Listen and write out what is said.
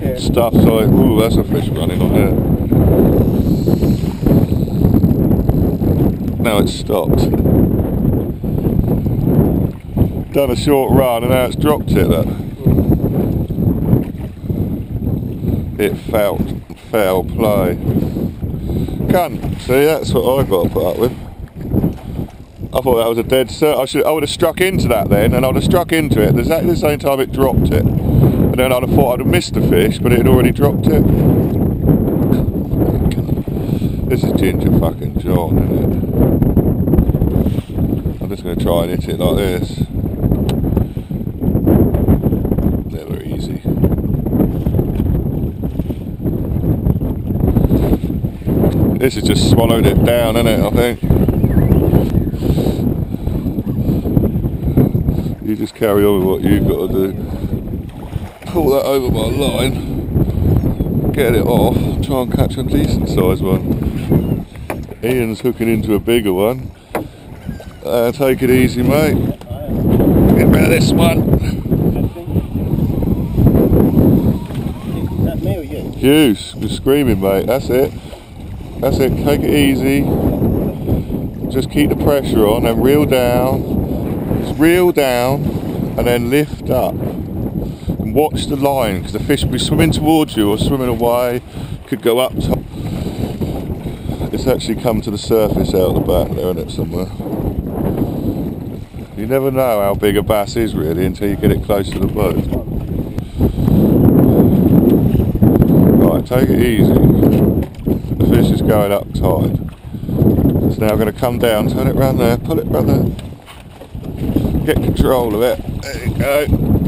Yeah. stuff. So, ooh, that's a fish running on there. Now it's stopped. Done a short run and now it's dropped it. That. It felt foul play. Cunt. See, that's what I've got to put up with. I thought that was a dead cert. I should. I would have struck into that then, and I'd have struck into it exactly the same time it dropped it. And then I'd have thought I'd have missed the fish, but it had already dropped it. This is Ginger fucking John, isn't it? I'm just going to try and hit it like this. Never easy. This has just swallowed it down, isn't it? I think. You just carry on with what you've got to do. Pull that over my line, get it off, try and catch a decent sized one. Ian's hooking into a bigger one. Uh, take it easy, mate. Get rid of this one. Hughes, you're screaming, mate. That's it. That's it. Take it easy. Just keep the pressure on and reel down. Reel down and then lift up. And watch the line because the fish will be swimming towards you or swimming away. Could go up top. It's actually come to the surface out the back there, isn't it, somewhere? You never know how big a bass is really until you get it close to the boat. Right, take it easy. The fish is going up tide. It's now going to come down, turn it round there, pull it round there. Get control of it. There you go.